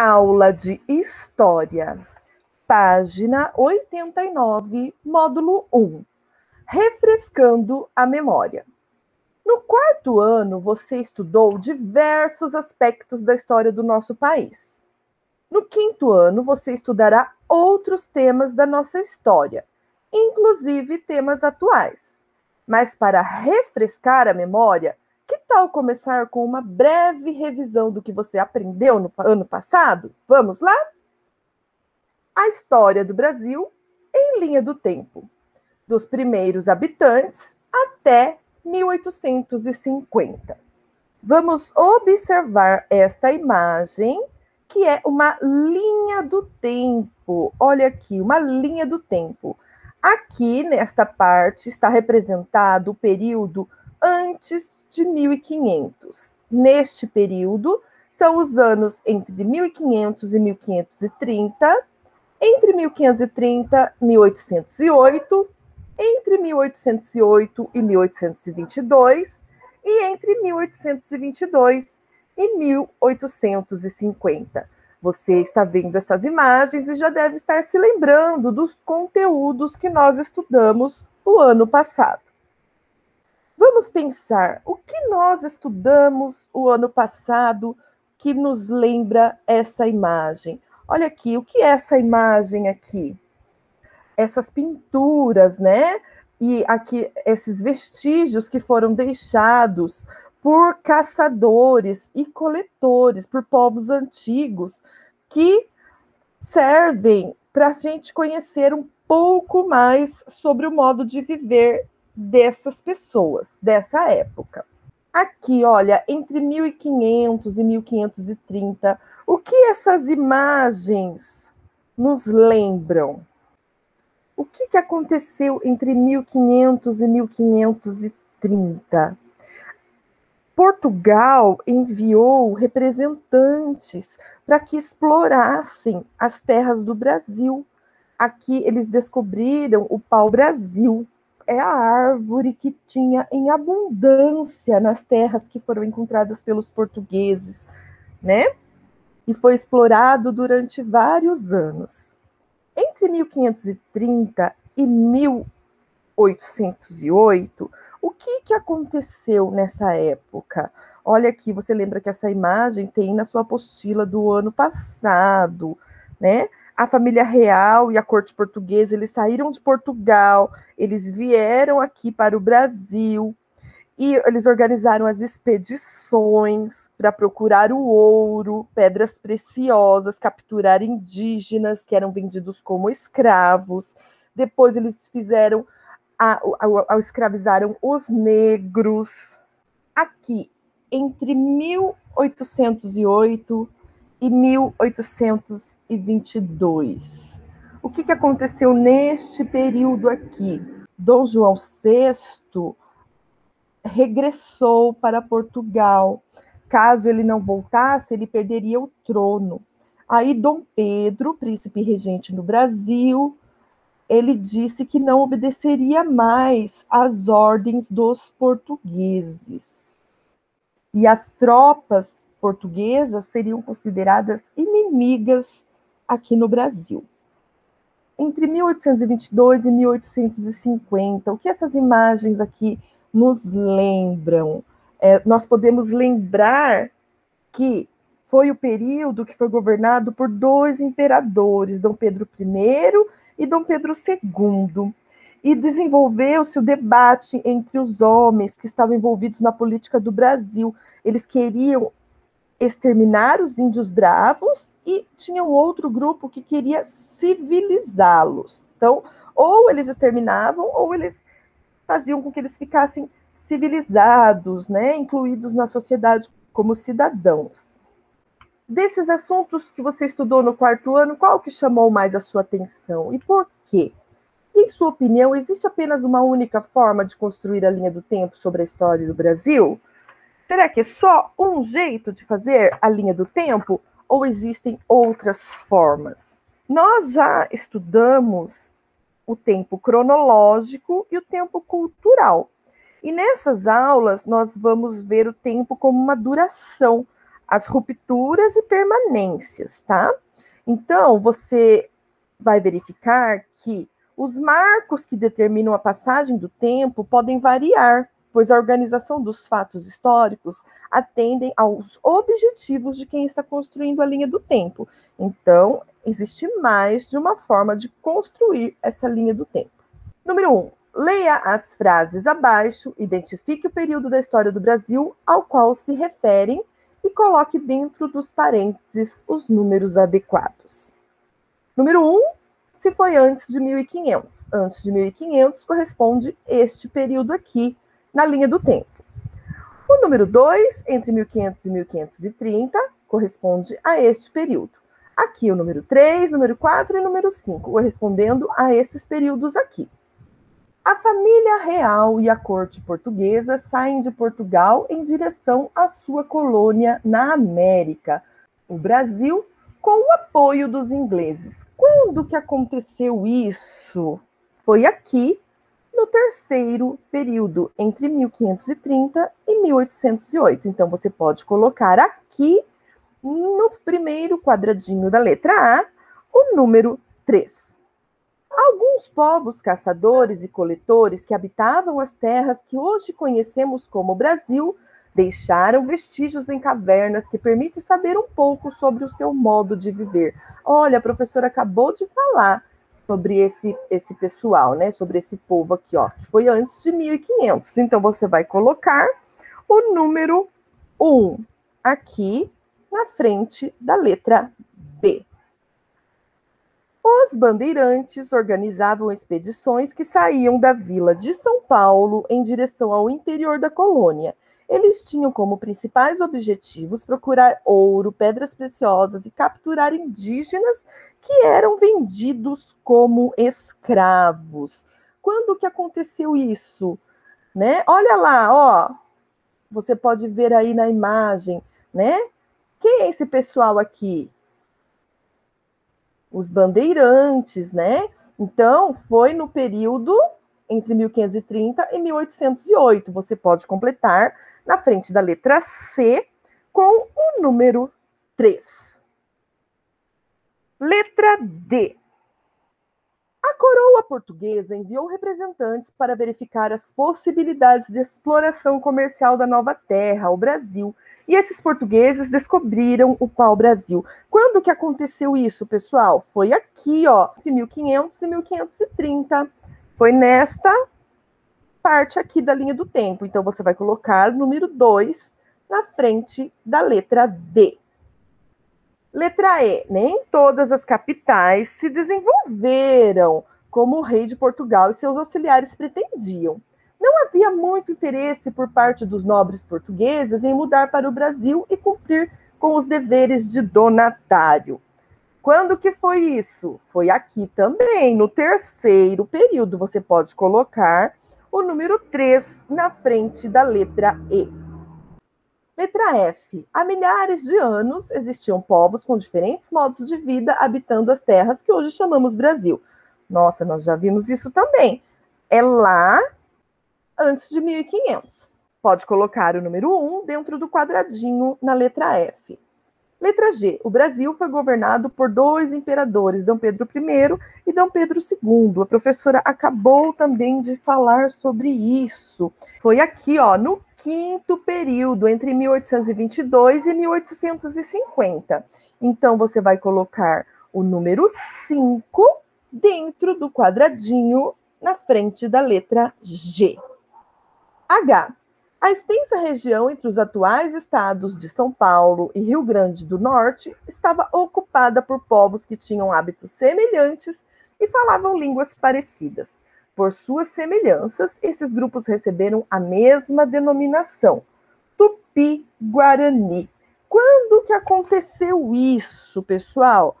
Aula de História, página 89, módulo 1. Refrescando a memória. No quarto ano, você estudou diversos aspectos da história do nosso país. No quinto ano, você estudará outros temas da nossa história, inclusive temas atuais. Mas para refrescar a memória, que tal começar com uma breve revisão do que você aprendeu no ano passado? Vamos lá? A história do Brasil em linha do tempo, dos primeiros habitantes até 1850. Vamos observar esta imagem, que é uma linha do tempo. Olha aqui, uma linha do tempo. Aqui, nesta parte, está representado o período antes de 1500. Neste período, são os anos entre 1500 e 1530, entre 1530 e 1808, entre 1808 e 1822 e entre 1822 e 1850. Você está vendo essas imagens e já deve estar se lembrando dos conteúdos que nós estudamos o ano passado. Vamos pensar o que nós estudamos o ano passado que nos lembra essa imagem. Olha aqui, o que é essa imagem aqui? Essas pinturas, né? E aqui esses vestígios que foram deixados por caçadores e coletores, por povos antigos, que servem para a gente conhecer um pouco mais sobre o modo de viver dessas pessoas, dessa época. Aqui, olha, entre 1500 e 1530, o que essas imagens nos lembram? O que, que aconteceu entre 1500 e 1530? Portugal enviou representantes para que explorassem as terras do Brasil. Aqui eles descobriram o pau-brasil, é a árvore que tinha em abundância nas terras que foram encontradas pelos portugueses, né? E foi explorado durante vários anos. Entre 1530 e 1808, o que, que aconteceu nessa época? Olha aqui, você lembra que essa imagem tem na sua apostila do ano passado, né? A família real e a corte portuguesa, eles saíram de Portugal, eles vieram aqui para o Brasil e eles organizaram as expedições para procurar o ouro, pedras preciosas, capturar indígenas que eram vendidos como escravos. Depois eles fizeram a, a, a, escravizaram os negros. Aqui, entre 1808 e 1822. O que, que aconteceu neste período aqui? Dom João VI regressou para Portugal. Caso ele não voltasse, ele perderia o trono. Aí Dom Pedro, príncipe regente no Brasil, ele disse que não obedeceria mais às ordens dos portugueses. E as tropas portuguesas seriam consideradas inimigas aqui no Brasil. Entre 1822 e 1850, o que essas imagens aqui nos lembram? É, nós podemos lembrar que foi o período que foi governado por dois imperadores, Dom Pedro I e Dom Pedro II, e desenvolveu-se o debate entre os homens que estavam envolvidos na política do Brasil. Eles queriam exterminar os índios bravos e tinha um outro grupo que queria civilizá-los. Então, ou eles exterminavam ou eles faziam com que eles ficassem civilizados, né, incluídos na sociedade como cidadãos. Desses assuntos que você estudou no quarto ano, qual que chamou mais a sua atenção e por quê? Em sua opinião, existe apenas uma única forma de construir a linha do tempo sobre a história do Brasil? Será que é só um jeito de fazer a linha do tempo ou existem outras formas? Nós já estudamos o tempo cronológico e o tempo cultural. E nessas aulas nós vamos ver o tempo como uma duração. as rupturas e permanências, tá? Então, você vai verificar que os marcos que determinam a passagem do tempo podem variar, pois a organização dos fatos históricos atendem aos objetivos de quem está construindo a linha do tempo. Então, existe mais de uma forma de construir essa linha do tempo. Número 1. Um, leia as frases abaixo, identifique o período da história do Brasil ao qual se referem e coloque dentro dos parênteses os números adequados. Número 1, um, se foi antes de 1500. Antes de 1500 corresponde este período aqui na linha do tempo. O número 2, entre 1500 e 1530, corresponde a este período. Aqui o número 3, número 4 e número 5, correspondendo a esses períodos aqui. A família real e a corte portuguesa saem de Portugal em direção à sua colônia na América, o Brasil, com o apoio dos ingleses. Quando que aconteceu isso? Foi aqui no terceiro período, entre 1530 e 1808. Então você pode colocar aqui no primeiro quadradinho da letra A o número 3. Alguns povos caçadores e coletores que habitavam as terras que hoje conhecemos como Brasil deixaram vestígios em cavernas que permitem saber um pouco sobre o seu modo de viver. Olha, a professora acabou de falar sobre esse, esse pessoal, né? Sobre esse povo aqui, ó, que foi antes de 1500. Então você vai colocar o número 1 aqui na frente da letra B. Os bandeirantes organizavam expedições que saíam da vila de São Paulo em direção ao interior da colônia. Eles tinham como principais objetivos procurar ouro, pedras preciosas e capturar indígenas que eram vendidos como escravos. Quando que aconteceu isso? Né? Olha lá, ó. Você pode ver aí na imagem, né? Quem é esse pessoal aqui? os bandeirantes, né? Então, foi no período entre 1530 e 1808. Você pode completar na frente da letra C com o número 3. Letra D. A coroa portuguesa enviou representantes para verificar as possibilidades de exploração comercial da nova terra, o Brasil, e esses portugueses descobriram o pau-brasil. Quando que aconteceu isso, pessoal? Foi aqui, ó, entre 1500 e 1530. Foi nesta parte aqui da linha do tempo. Então, você vai colocar número 2 na frente da letra D. Letra E. Nem todas as capitais se desenvolveram como o rei de Portugal e seus auxiliares pretendiam. Não havia muito interesse por parte dos nobres portugueses em mudar para o Brasil e cumprir com os deveres de donatário. Quando que foi isso? Foi aqui também, no terceiro período. Você pode colocar o número 3 na frente da letra E. Letra F. Há milhares de anos existiam povos com diferentes modos de vida habitando as terras que hoje chamamos Brasil. Nossa, nós já vimos isso também. É lá antes de 1500. Pode colocar o número 1 dentro do quadradinho na letra F. Letra G. O Brasil foi governado por dois imperadores, Dom Pedro I e Dom Pedro II. A professora acabou também de falar sobre isso. Foi aqui, ó, no quinto período, entre 1822 e 1850. Então, você vai colocar o número 5 dentro do quadradinho na frente da letra G. H. A extensa região entre os atuais estados de São Paulo e Rio Grande do Norte estava ocupada por povos que tinham hábitos semelhantes e falavam línguas parecidas. Por suas semelhanças, esses grupos receberam a mesma denominação, Tupi-Guarani. Quando que aconteceu isso, pessoal?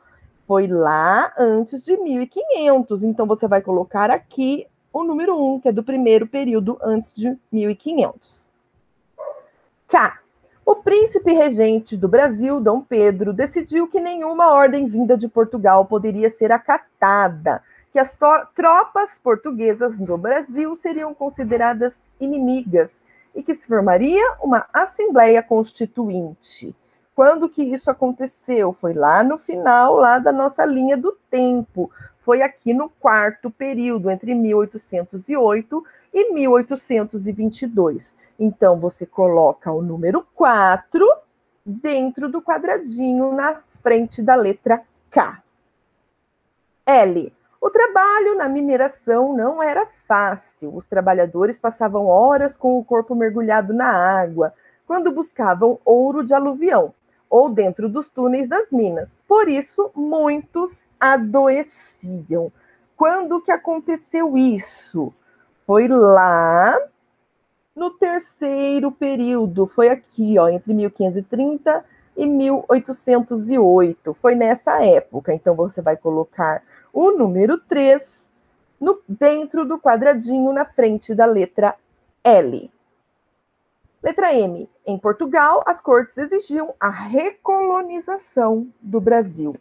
Foi lá antes de 1500. Então você vai colocar aqui o número 1, um, que é do primeiro período antes de 1500. K. O príncipe regente do Brasil, Dom Pedro, decidiu que nenhuma ordem vinda de Portugal poderia ser acatada, que as tropas portuguesas no Brasil seriam consideradas inimigas e que se formaria uma Assembleia Constituinte. Quando que isso aconteceu? Foi lá no final, lá da nossa linha do tempo. Foi aqui no quarto período, entre 1808 e 1822. Então, você coloca o número 4 dentro do quadradinho na frente da letra K. L. O trabalho na mineração não era fácil. Os trabalhadores passavam horas com o corpo mergulhado na água quando buscavam ouro de aluvião ou dentro dos túneis das minas. Por isso, muitos adoeciam. Quando que aconteceu isso? Foi lá no terceiro período, foi aqui, ó, entre 1530 e 1808. Foi nessa época. Então você vai colocar o número 3 no, dentro do quadradinho na frente da letra L. Letra M. Em Portugal, as cortes exigiam a recolonização do Brasil.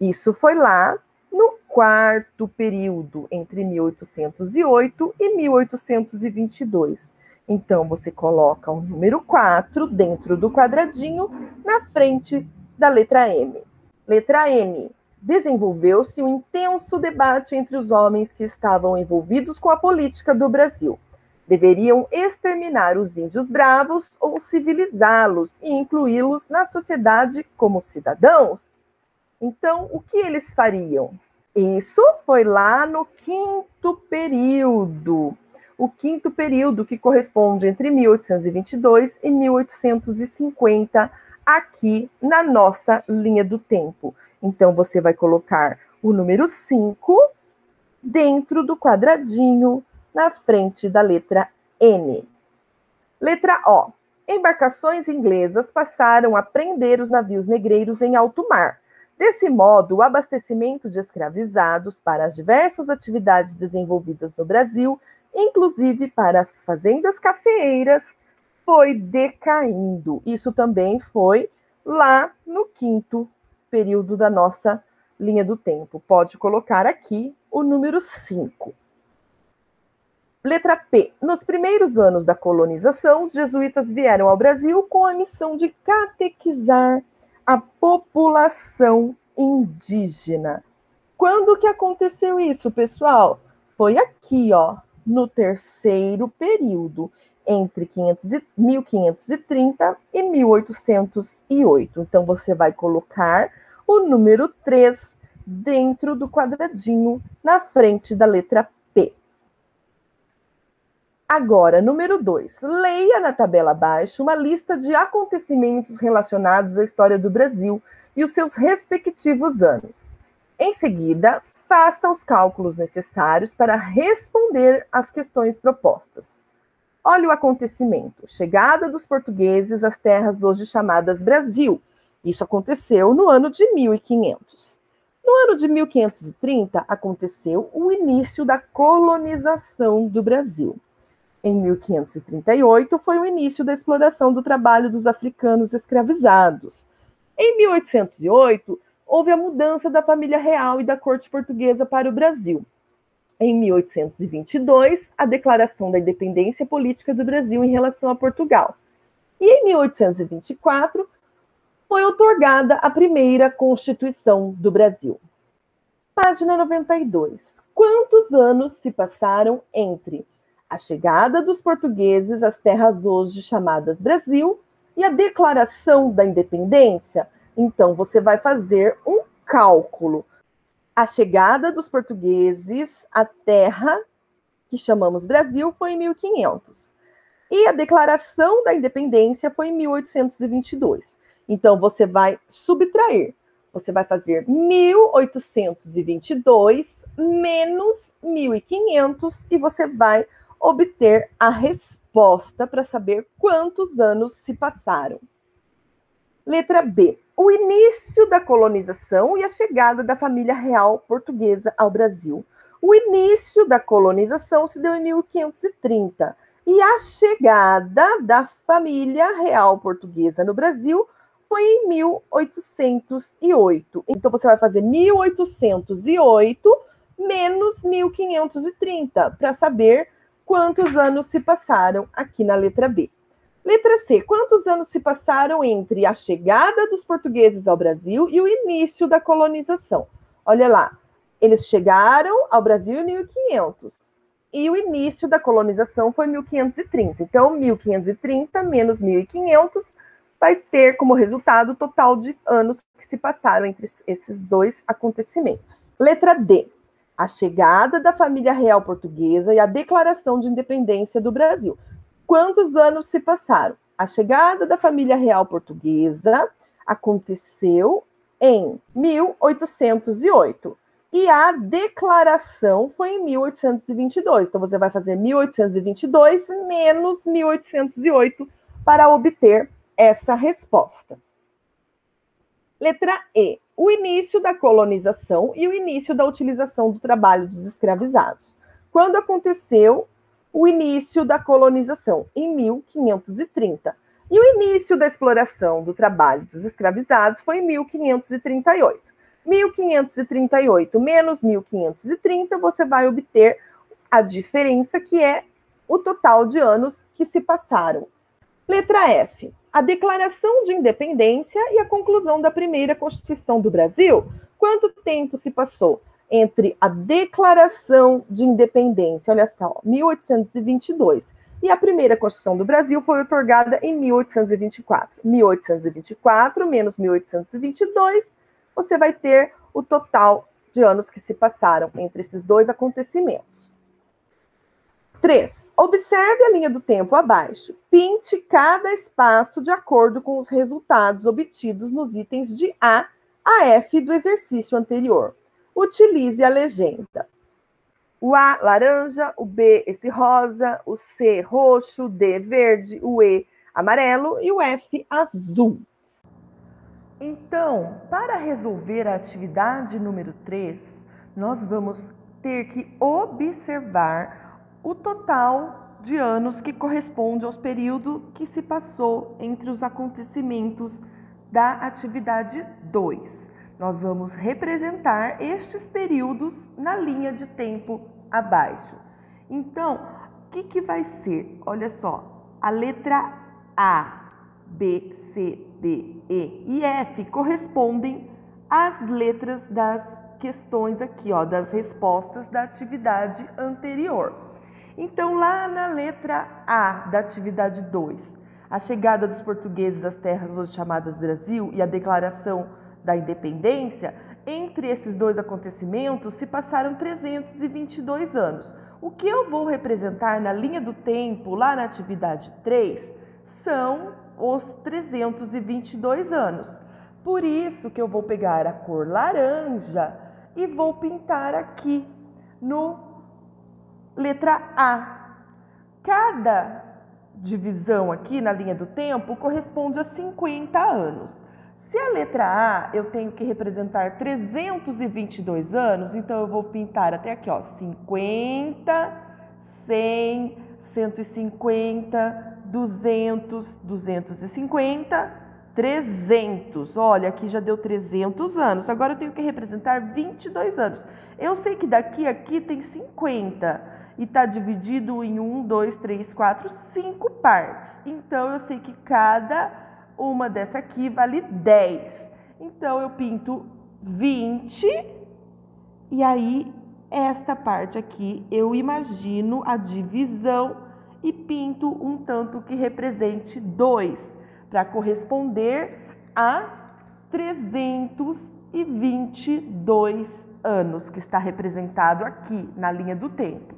Isso foi lá no quarto período, entre 1808 e 1822. Então, você coloca o número 4 dentro do quadradinho, na frente da letra M. Letra N. Desenvolveu-se um intenso debate entre os homens que estavam envolvidos com a política do Brasil deveriam exterminar os índios bravos ou civilizá-los e incluí-los na sociedade como cidadãos. Então, o que eles fariam? Isso foi lá no quinto período. O quinto período que corresponde entre 1822 e 1850, aqui na nossa linha do tempo. Então, você vai colocar o número 5 dentro do quadradinho na frente da letra N. Letra O. Embarcações inglesas passaram a prender os navios negreiros em alto mar. Desse modo, o abastecimento de escravizados para as diversas atividades desenvolvidas no Brasil, inclusive para as fazendas cafeeiras, foi decaindo. Isso também foi lá no quinto período da nossa linha do tempo. Pode colocar aqui o número 5. Letra P. Nos primeiros anos da colonização, os jesuítas vieram ao Brasil com a missão de catequizar a população indígena. Quando que aconteceu isso, pessoal? Foi aqui, ó, no terceiro período, entre 500 e, 1530 e 1808. Então, você vai colocar o número 3 dentro do quadradinho na frente da letra Agora, número 2. Leia na tabela abaixo uma lista de acontecimentos relacionados à história do Brasil e os seus respectivos anos. Em seguida, faça os cálculos necessários para responder às questões propostas. Olha o acontecimento: chegada dos portugueses às terras hoje chamadas Brasil. Isso aconteceu no ano de 1500. No ano de 1530, aconteceu o início da colonização do Brasil. Em 1538 foi o início da exploração do trabalho dos africanos escravizados. Em 1808, houve a mudança da família real e da corte portuguesa para o Brasil. Em 1822, a declaração da independência política do Brasil em relação a Portugal. E em 1824, foi otorgada a primeira Constituição do Brasil. Página 92. Quantos anos se passaram entre a chegada dos portugueses às terras hoje chamadas Brasil e a declaração da independência, então você vai fazer um cálculo. A chegada dos portugueses à terra que chamamos Brasil foi em 1500. E a declaração da independência foi em 1822. Então você vai subtrair. Você vai fazer 1822 menos 1500 e você vai obter a resposta para saber quantos anos se passaram. Letra B. O início da colonização e a chegada da família real portuguesa ao Brasil. O início da colonização se deu em 1530 e a chegada da família real portuguesa no Brasil foi em 1808. Então você vai fazer 1808 menos 1530 para saber quantos anos se passaram aqui na letra B. Letra C. Quantos anos se passaram entre a chegada dos portugueses ao Brasil e o início da colonização? Olha lá, eles chegaram ao Brasil em 1500 e o início da colonização foi 1530. Então, 1530 menos 1500 vai ter como resultado o total de anos que se passaram entre esses dois acontecimentos. Letra D. A chegada da família real portuguesa e a declaração de independência do Brasil. Quantos anos se passaram? A chegada da família real portuguesa aconteceu em 1808 e a declaração foi em 1822. Então você vai fazer 1822 menos 1808 para obter essa resposta. Letra E. O início da colonização e o início da utilização do trabalho dos escravizados. Quando aconteceu o início da colonização, em 1530. E o início da exploração do trabalho dos escravizados foi em 1538. 1538 menos 1530, você vai obter a diferença, que é o total de anos que se passaram. Letra F. A declaração de independência e a conclusão da primeira Constituição do Brasil. Quanto tempo se passou? entre a Declaração de Independência, olha só, 1822, e a primeira Constituição do Brasil foi otorgada em 1824. 1824 menos 1822, você vai ter o total de anos que se passaram entre esses dois acontecimentos. 3. Observe a linha do tempo abaixo. Pinte cada espaço de acordo com os resultados obtidos nos itens de A a F do exercício anterior utilize a legenda. O A, laranja, o B, esse rosa, o C, roxo, o D, verde, o E, amarelo e o F, azul. Então, para resolver a atividade número 3, nós vamos ter que observar o total de anos que corresponde aos períodos que se passou entre os acontecimentos da atividade 2 nós vamos representar estes períodos na linha de tempo abaixo. Então, o que, que vai ser? Olha só, a letra A, B, C, D, E e F correspondem às letras das questões aqui, ó, das respostas da atividade anterior. Então, lá na letra A da atividade 2, a chegada dos portugueses às terras hoje chamadas Brasil e a declaração da independência, entre esses dois acontecimentos se passaram 322 anos. O que eu vou representar na linha do tempo, lá na atividade 3, são os 322 anos. Por isso que eu vou pegar a cor laranja e vou pintar aqui no letra A. Cada divisão aqui na linha do tempo corresponde a 50 anos. Se a letra A eu tenho que representar 322 anos, então eu vou pintar até aqui, ó, 50, 100, 150, 200, 250, 300. Olha, aqui já deu 300 anos. Agora eu tenho que representar 22 anos. Eu sei que daqui a aqui tem 50 e está dividido em 1, 2, 3, 4, 5 partes. Então eu sei que cada uma dessa aqui vale 10. Então, eu pinto 20 e aí esta parte aqui eu imagino a divisão e pinto um tanto que represente 2 para corresponder a 322 anos que está representado aqui na linha do tempo.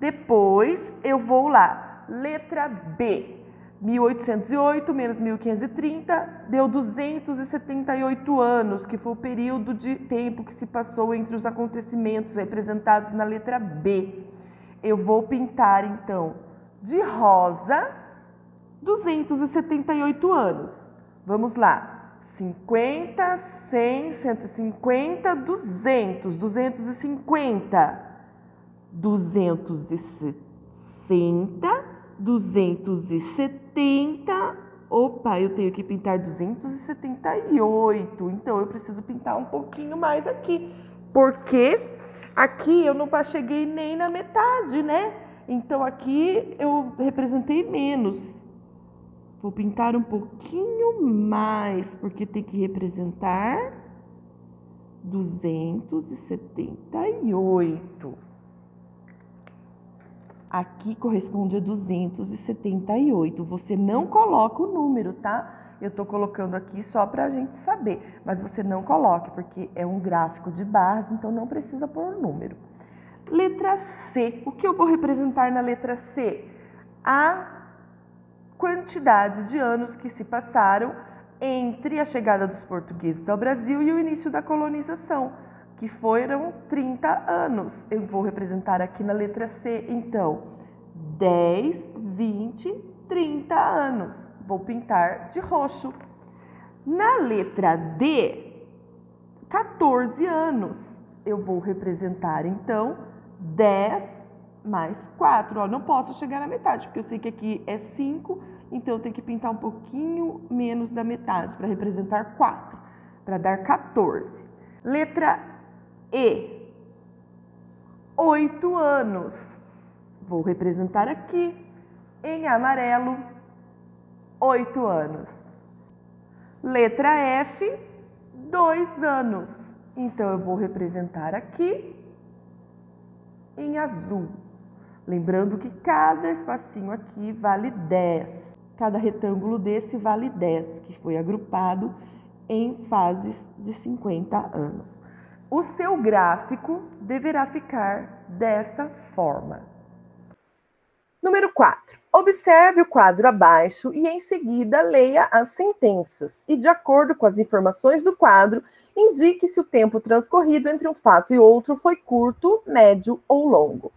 Depois eu vou lá, letra B. 1808 menos 1530 deu 278 anos, que foi o período de tempo que se passou entre os acontecimentos representados na letra B. Eu vou pintar então de rosa 278 anos. Vamos lá. 50, 100, 150, 200, 250, 260 270. Opa, eu tenho que pintar 278. Então eu preciso pintar um pouquinho mais aqui. Porque aqui eu não cheguei nem na metade, né? Então aqui eu representei menos. Vou pintar um pouquinho mais, porque tem que representar 278. Aqui corresponde a 278. Você não coloca o número, tá? Eu tô colocando aqui só para a gente saber, mas você não coloque, porque é um gráfico de barras, então não precisa pôr o número. Letra C. O que eu vou representar na letra C? A quantidade de anos que se passaram entre a chegada dos portugueses ao Brasil e o início da colonização, que foram 30 anos. Eu vou representar aqui na letra C, então, 10, 20, 30 anos. Vou pintar de roxo. Na letra D, 14 anos. Eu vou representar, então, 10 mais 4. Ó, não posso chegar na metade, porque eu sei que aqui é 5, então eu tenho que pintar um pouquinho menos da metade para representar 4, para dar 14. Letra E. 8 anos. Vou representar aqui em amarelo 8 anos. Letra F, 2 anos. Então eu vou representar aqui em azul. Lembrando que cada espacinho aqui vale 10. Cada retângulo desse vale 10, que foi agrupado em fases de 50 anos. O seu gráfico deverá ficar dessa forma. Número 4. Observe o quadro abaixo e em seguida leia as sentenças e, de acordo com as informações do quadro, indique se o tempo transcorrido entre um fato e outro foi curto, médio ou longo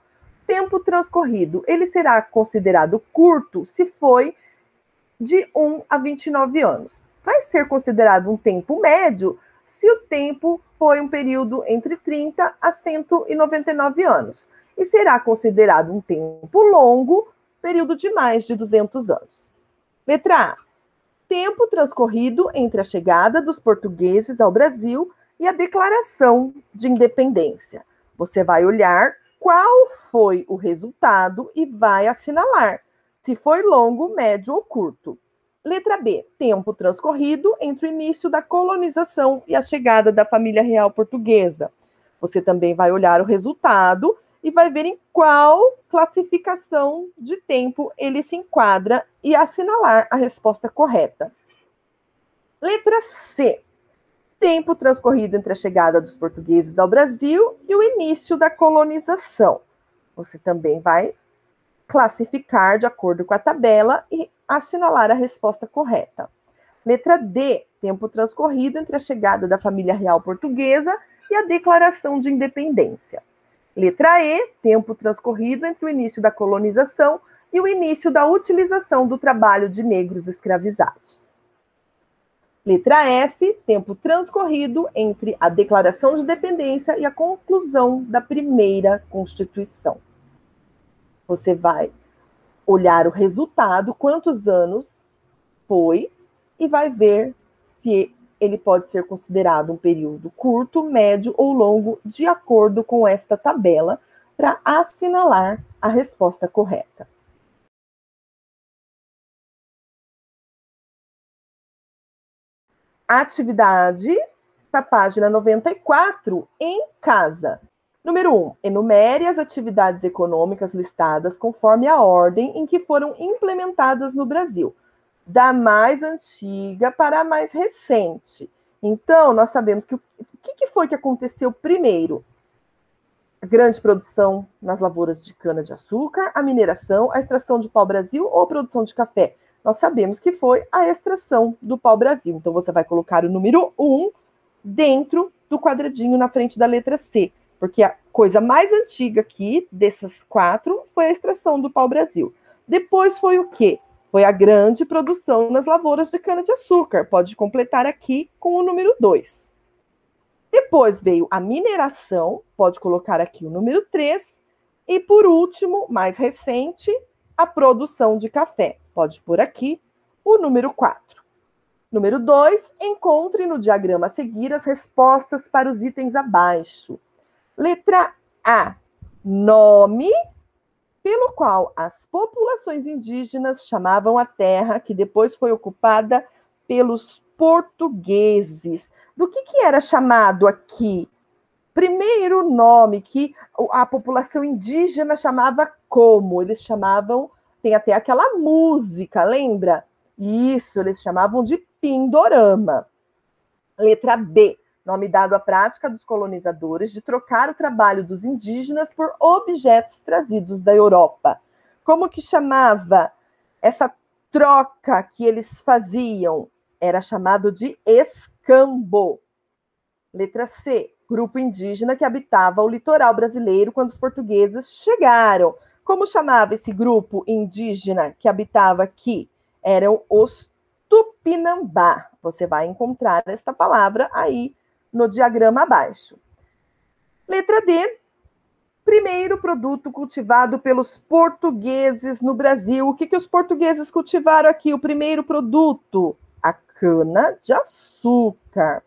tempo transcorrido, ele será considerado curto se foi de 1 a 29 anos. Vai ser considerado um tempo médio se o tempo foi um período entre 30 a 199 anos. E será considerado um tempo longo, período de mais de 200 anos. Letra A. Tempo transcorrido entre a chegada dos portugueses ao Brasil e a declaração de independência. Você vai olhar qual foi o resultado e vai assinalar se foi longo, médio ou curto. Letra B. Tempo transcorrido entre o início da colonização e a chegada da família real portuguesa. Você também vai olhar o resultado e vai ver em qual classificação de tempo ele se enquadra e assinalar a resposta correta. Letra C tempo transcorrido entre a chegada dos portugueses ao Brasil e o início da colonização. Você também vai classificar de acordo com a tabela e assinalar a resposta correta. Letra D, tempo transcorrido entre a chegada da família real portuguesa e a declaração de independência. Letra E, tempo transcorrido entre o início da colonização e o início da utilização do trabalho de negros escravizados. Letra F, tempo transcorrido entre a declaração de dependência e a conclusão da primeira Constituição. Você vai olhar o resultado, quantos anos foi, e vai ver se ele pode ser considerado um período curto, médio ou longo, de acordo com esta tabela, para assinalar a resposta correta. Atividade da página 94 em casa. Número 1. Um, enumere as atividades econômicas listadas conforme a ordem em que foram implementadas no Brasil, da mais antiga para a mais recente. Então, nós sabemos que o que foi que aconteceu primeiro? A grande produção nas lavouras de cana-de-açúcar, a mineração, a extração de pau-brasil ou produção de café nós sabemos que foi a extração do pau-brasil. Então, você vai colocar o número 1 dentro do quadradinho na frente da letra C, porque a coisa mais antiga aqui, dessas quatro, foi a extração do pau-brasil. Depois foi o quê? Foi a grande produção nas lavouras de cana-de-açúcar. Pode completar aqui com o número 2. Depois veio a mineração, pode colocar aqui o número 3. E por último, mais recente, a produção de café. Pode pôr aqui o número 4. Número 2, encontre no diagrama a seguir as respostas para os itens abaixo. Letra A, nome pelo qual as populações indígenas chamavam a terra, que depois foi ocupada pelos portugueses. Do que, que era chamado aqui? Primeiro nome que a população indígena chamava como? Eles chamavam, tem até aquela música, lembra? Isso, eles chamavam de Pindorama. Letra B, nome dado à prática dos colonizadores de trocar o trabalho dos indígenas por objetos trazidos da Europa. Como que chamava essa troca que eles faziam? Era chamado de escambo. Letra C, grupo indígena que habitava o litoral brasileiro quando os portugueses chegaram. Como chamava esse grupo indígena que habitava aqui? Eram os Tupinambá. Você vai encontrar esta palavra aí no diagrama abaixo. Letra D. Primeiro produto cultivado pelos portugueses no Brasil. O que, que os portugueses cultivaram aqui? O primeiro produto? A cana de açúcar.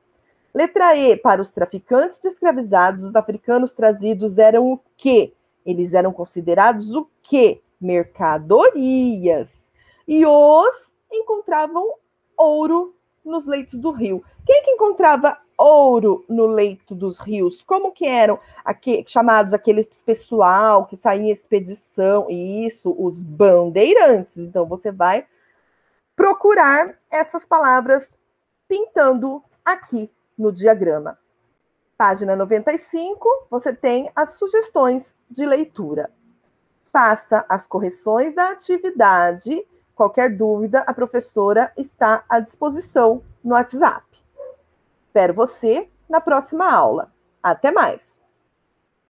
Letra E. Para os traficantes de escravizados, os africanos trazidos eram o quê? Eles eram considerados o quê? Mercadorias. E os encontravam ouro nos leitos do rio. Quem que encontrava ouro no leito dos rios? Como que eram aqui, chamados aqueles pessoal que saía em expedição? Isso, os bandeirantes. Então você vai procurar essas palavras pintando aqui no diagrama. Página 95, você tem as sugestões de leitura. Faça as correções da atividade Qualquer dúvida, a professora está à disposição no WhatsApp. Espero você na próxima aula. Até mais!